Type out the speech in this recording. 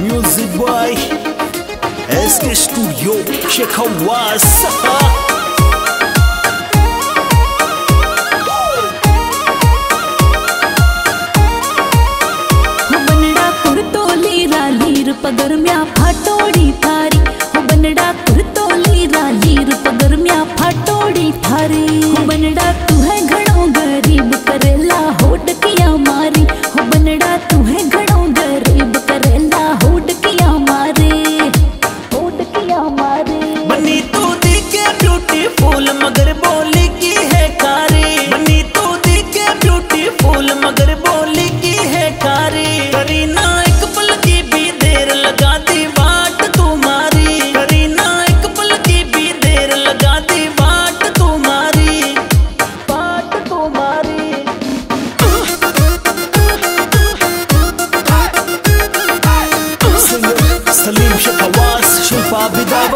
music by S K studio शेखवास पगर म्या फाटोड़ी